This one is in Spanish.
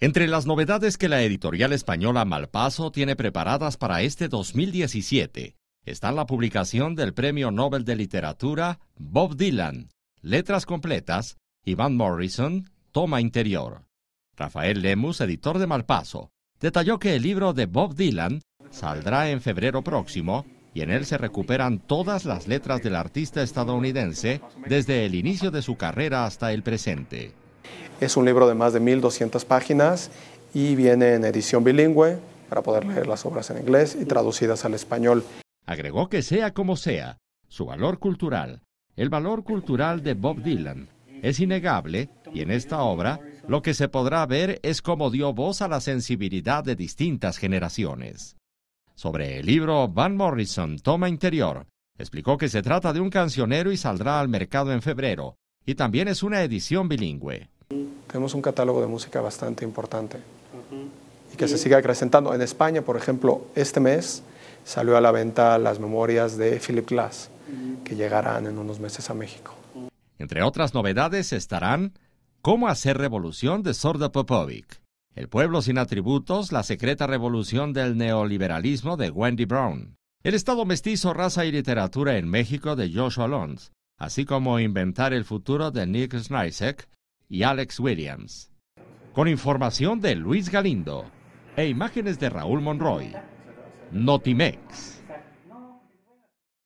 Entre las novedades que la editorial española Malpaso tiene preparadas para este 2017 está la publicación del Premio Nobel de Literatura Bob Dylan, Letras Completas, y Van Morrison, Toma Interior. Rafael Lemus, editor de Malpaso, detalló que el libro de Bob Dylan saldrá en febrero próximo y en él se recuperan todas las letras del artista estadounidense desde el inicio de su carrera hasta el presente. Es un libro de más de 1.200 páginas y viene en edición bilingüe para poder leer las obras en inglés y traducidas al español. Agregó que sea como sea, su valor cultural, el valor cultural de Bob Dylan, es innegable y en esta obra lo que se podrá ver es cómo dio voz a la sensibilidad de distintas generaciones. Sobre el libro Van Morrison, Toma Interior, explicó que se trata de un cancionero y saldrá al mercado en febrero, y también es una edición bilingüe. Tenemos un catálogo de música bastante importante y que se sigue acrecentando. En España, por ejemplo, este mes salió a la venta las memorias de Philip Glass, que llegarán en unos meses a México. Entre otras novedades estarán Cómo hacer revolución de Sorda Popovic, El pueblo sin atributos, la secreta revolución del neoliberalismo de Wendy Brown, El estado mestizo, raza y literatura en México de Joshua Lons, así como Inventar el futuro de Nick Snysek y Alex Williams. Con información de Luis Galindo e imágenes de Raúl Monroy. Notimex.